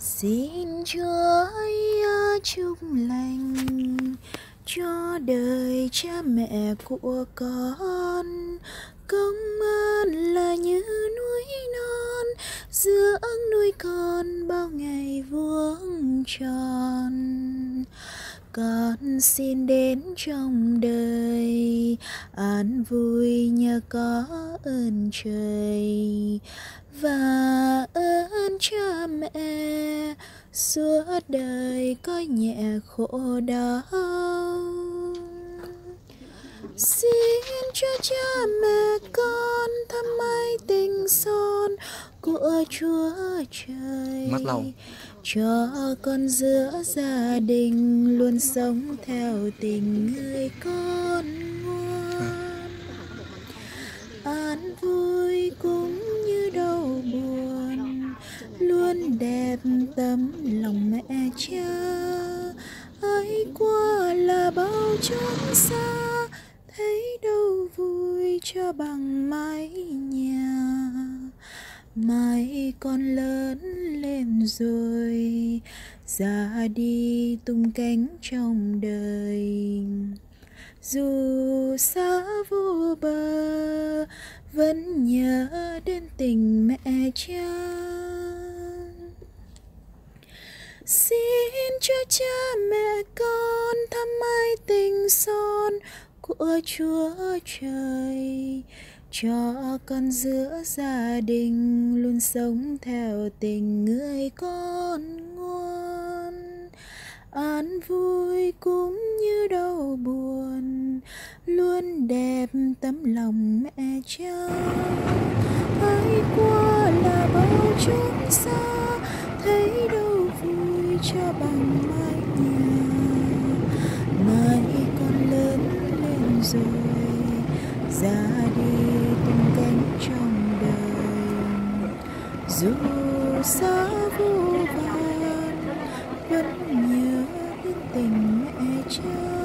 xin chúa chúc lành cho đời cha mẹ của con. Công ơn là như núi non dưỡng nuôi con bao ngày vuông tròn. Con xin đến trong đời, an vui nhờ có ơn trời. Và cha mẹ. Suốt đời có nhẹ khổ đau. Xin cho cha mẹ con thăm mãi tình son của chúa trời. Mất lâu. cho con giữa gia đình luôn sống theo tình người con ngoan tấm lòng mẹ cha ai qua là bao chốn xa, thấy đâu vui cho bằng mái nhà. Mai con lớn lên rồi, ra đi tung cánh trong đời. Dù xa vô bờ, vẫn nhớ đến tình mẹ cha xin cho cha mẹ con thăm mãi tình son của chúa trời, cho con giữa gia đình luôn sống theo tình người con ngoan. An vui cũng như đau buồn, luôn đẹp tấm lòng mẹ cha. Ai qua là bao chốn xa rồi ra đi tung cánh trong đời. Dù xa vô vàn, vẫn nhớ đến tình mẹ cha.